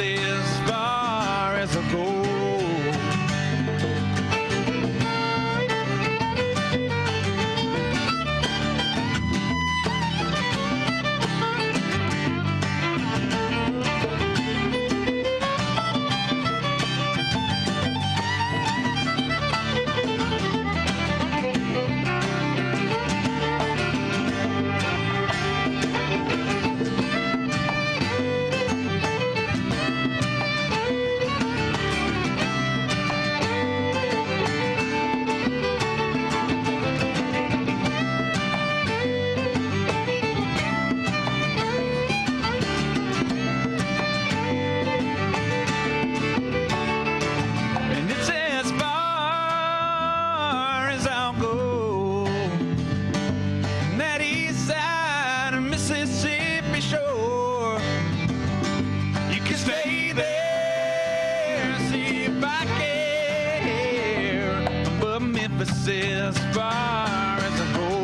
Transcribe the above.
as far as I go. canvas as far as a road.